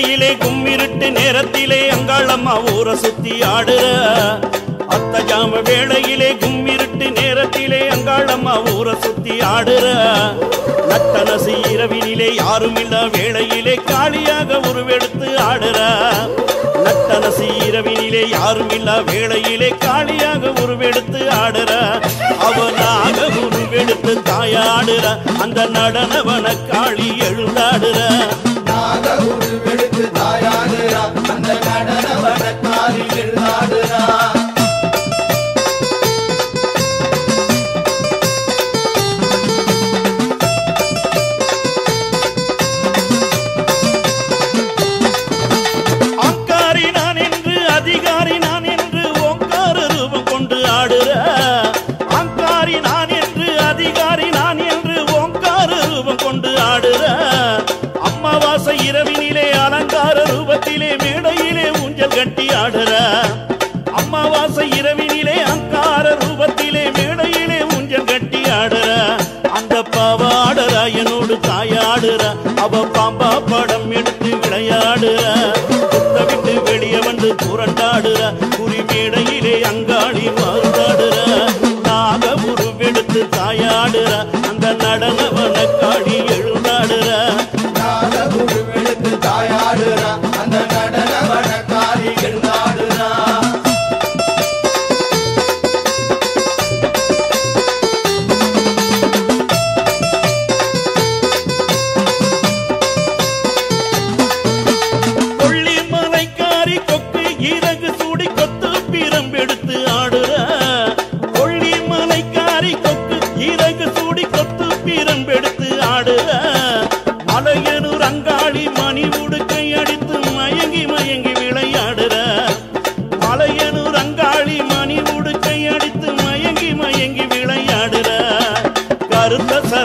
வேளையிலே கும்மிருட்டு நேரத்திலே அங்காளம்மா ஊரை சுத்தி ஆடுற. அத்த ஜாம வேளையிலே கும்மிருட்டு நேரத்திலே அங்காளம்மா ஊரை சுத்தி ஆடுற. நட்டனசு இரவினிலே யாரும் இல்ல வேளையிலே காளியாக உருவெடுத்து ஆடுற. நட்டனசு இரவினிலே யாரும் இல்ல வேளையிலே காளியாக உருவெடுத்து ஆடுற. அவனாக உருவெடுத்து தாயாடுற. அந்த நடனவன காளி எழுந்தாடுற. நாக உருவெடுத்து தாயாடுறா. அந்த நடன வடக்காரி எழுதாடுறா விளையாடுற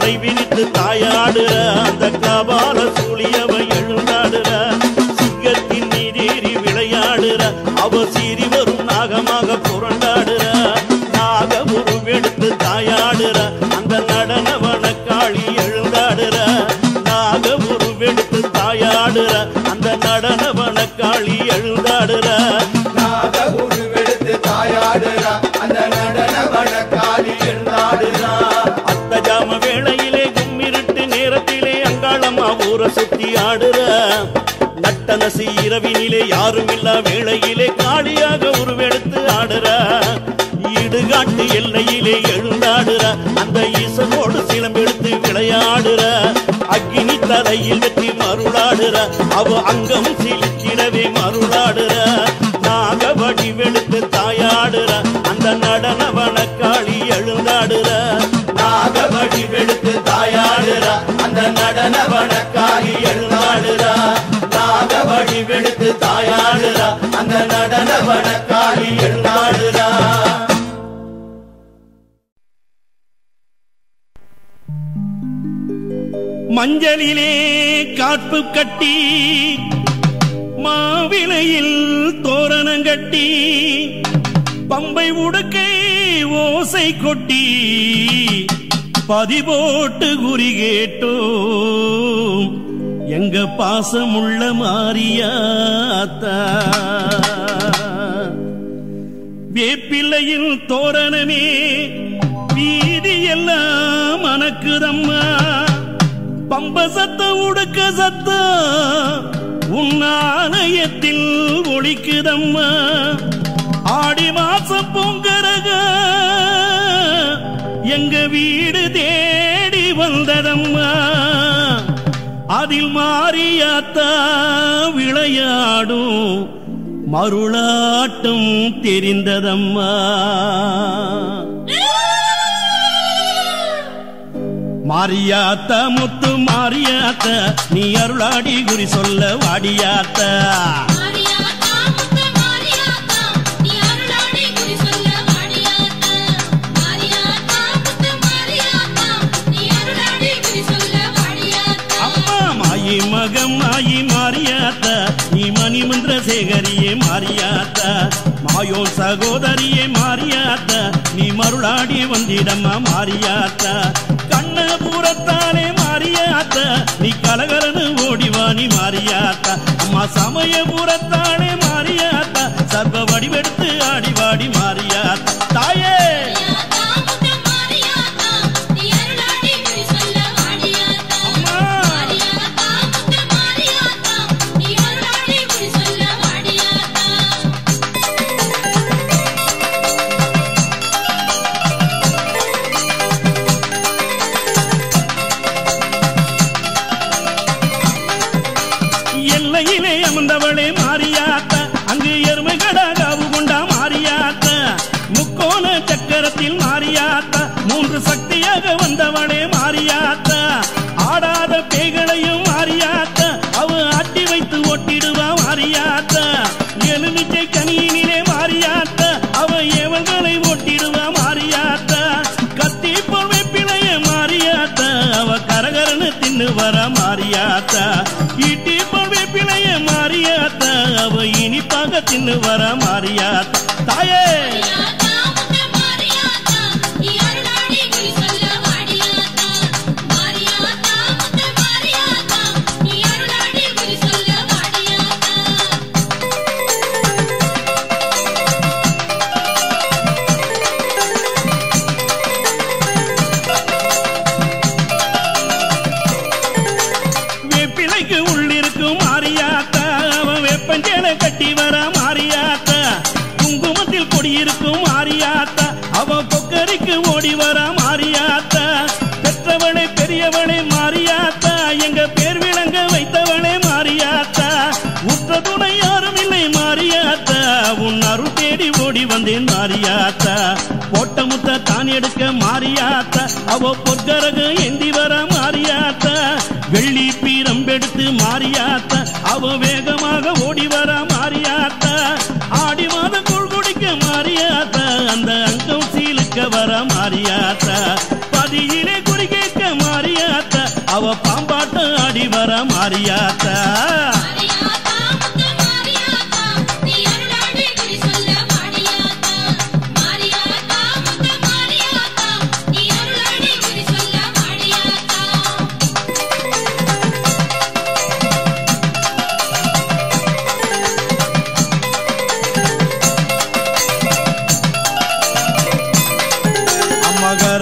கருத்த விரித்து தாயாடுற அந்த கபால சூழியவ அங்காளம்மா சுத்தி ஆடுற நட்டனசி இரவினிலே யாரும் இல்லா வேளையிலே காளியாக உருவெடுத்து ஆடுற. இடுகாட்டு எல்லையிலே எழுந்தாடுற. அந்த ஈசனோடு சிலம்பெடுத்து விளையாடுற. அக்னி தலையில் வெற்றி மருளாடுற. அவ அங்கம் சிலிக்கிடவே மருளாடுற. நாக வடிவெடுத்து தாயாடுற. அந்த நடன வனக்காளி எழுந்தாடுற. நடன வடக்காரி எழுதாடுறா நாக வடிவெடுத்து தாயாடுறா அந்த நடன வடக்காரி எழுதாடுறா மஞ்சளிலே காப்பு கட்டி மாவிலையில் தோரணம் கட்டி பம்பை உடுக்கை ஓசை கொட்டி பதிபோட்டு குறி கேட்டோம். எங்க பாசமுள்ள மாறியாத்தா வேப்பிள்ளையில் தோரணமே வீதி எல்லாம் மணக்குதம்மா பம்ப சத்தம் உடுக்க சத்தம் உன்னாலயத்தில் ஒழிக்குதம்மா. ஆடி மாசம் பொங்கரக எங்க வீடு தேடி வந்ததம்மா. அதில் மாறியாத்தா விளையாடும் மருளாட்டம் தெரிந்ததம்மா. மாறியாத்த முத்து மாறியாத்த நீ அருளாடி குறி சொல்ல வாடியாத்த. மணிமந்திர சேகரியே மாரியாத்த மாயோ சகோதரியே மாரியாத்த நீ மருளாடி வந்திடம்மா மாரியாத்த கண்ணபுரத்தாலே மாரியாத்த மாரியாத்த நீ கலகலனு ஓடிவாணி மாரியாத்தா அம்மா சமயபுரத்தானே மாரியாத்தா சர்வ வடிவெடுத்து ஆடிவாடி மாறியாத்தா. நகரத்தில் மாறியாத்தா. மூன்று சக்தியாக வந்தவனே மாறியாத்தா. ஆடாத பேய்களையும் மாறியாத்தா. அவ ஆட்டி வைத்து ஒட்டிடுவா மாறியாத்தா. எலுமிச்சை கனியினிலே மாறியாத்தா. அவ ஏவல்களை ஒட்டிடுவா மாறியாத்தா. கத்தி போல் வெப்பிலைய மாறியாத்தா. அவ கரகரனு தின்னு வர மாறியாத்தா. இட்டி போல் வெப்பிலைய மாறியாத்தா. அவ இனிப்பாக தின்னு வர மாறியாத்தா. தாயே! கட்டி வர மாறியாத்த? குங்குமத்தில் கொடியிருக்கும் மாரியாத்தா அவ பொக்கரிக்கு ஓடி வர மாறியாத்த? பெற்றவளே பெரியவளே மாறியாத்த? எங்க பேர் விளங்க வைத்தவளே மாறியாத்த? உற்ற துணை யாரும் இல்லை மாறியாத்த. உன் அருள் தேடி ஓடி வந்தேன் மாறியாத்த. போட்ட முத்த தான் எடுக்க மாறியாத்த. அவ பொற்கரகு ஏந்தி வர மாறியாத்த. வெள்ளி பீரம்பெடுத்து மாறியாத்த. அவ வேகமாக ஓடி வர மாறியாத்த. ஆடி மாதம் கூழ் குடிக்க மாறியாத்த. அந்த அங்கம் சீலுக்க வர மாறியாத்த. பதியிலே குறி கேட்க மாரியாத்தா அவ பாம்பாட்டம் ஆடி வர மாறியாத்தா.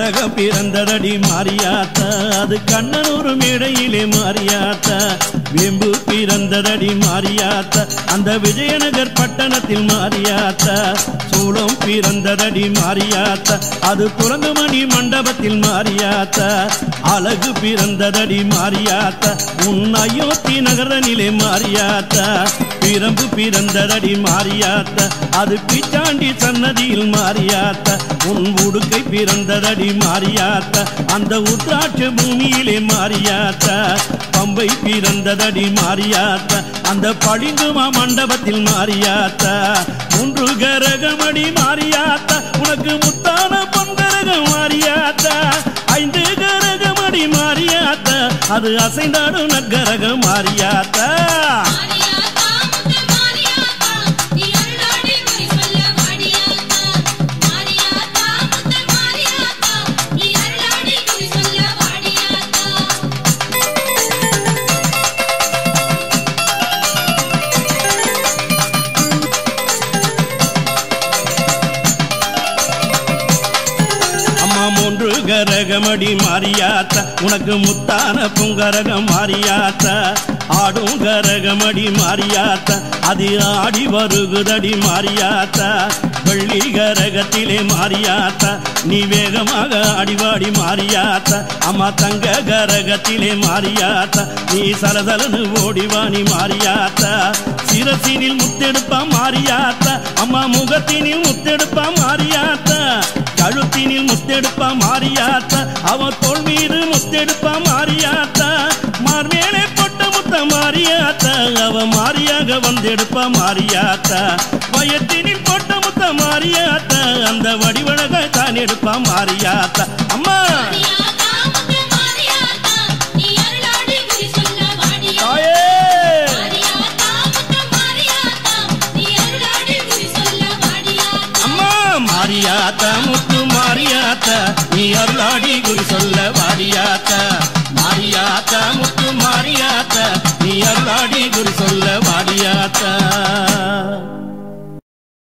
அம்மா பிறந்ததடி மாரியாத்தா அது கண்ணனூர் மேடையிலே மாரியாத்தா வேம்பு பிறந்ததடி மாறியாத்த அந்த விஜயநகர் பட்டணத்தில் மாறியாத்த. சூளம் பிறந்ததடி மாறியாத்த அது குரங்குமணி மண்டபத்தில் மாறியாத்த. அழகு பிறந்ததடி மாறியாத்த உன் அயோத்தி நகரனிலே மாறியாத்த. பிரம்பு பிறந்ததடி மாறியாத்த அது பிச்சாண்டி சன்னதியில் மாறியாத்த. உன் உடுக்கை பிறந்ததடி மாறியாத்த அந்த உத்ராட்ச பூமியிலே மாறியாத்த. பம்பை பிறந்ததடி மாரியாத்தா அந்த பழிந்துமா மண்டபத்தில் மாரியாத்தா மூன்று கரகமடி மாறியாத்த. உனக்கு முத்தான பொன்கரகம் மாரியாத்தா ஐந்து கரகமடி மாரியாத்தா அது அசைந்தாடும் நற்கரகம் மாறியாத்தா. புங்கரகமடி கரகமடி உனக்கு முத்தான புங்கரகம் மாரியாத்தா ஆடும் கரகமடி மாரியாத்தா அது ஆடி வருகுதடி மாரியாத்தா வெள்ளி கரகத்திலே மாறியாத்தா. நீ வேகமாக அடிவாடி மாறியாத்தா. அம்மா தங்க கரகத்திலே மாறியாத்தா. நீ சலசலனு ஓடிவாணி மாறியாத்தா. சிரசினில் முத்தெடுப்பா மாறியாத்தா. அம்மா முகத்தினில் முத்தெடுப்பா மாறியாத்தா. கழுத்தினில் முத்தெடுப்பா மாறியாத்தா. அவன் தோல் மீது முத்தெடுப்பா மாறியாக வந்தெடுப்பா மாறியாத்தா வயத்தினில் போட்ட முத்த மாறியாத்தா அந்த வடிவழக தான் எடுப்பா மாறியாத்தா அம்மா! மாரியாத்தா முத்து மாரியாத்தா. நீ அருளாடி குறி சொல்ல வாடி குரு சொல்ல வாடியாத்தா.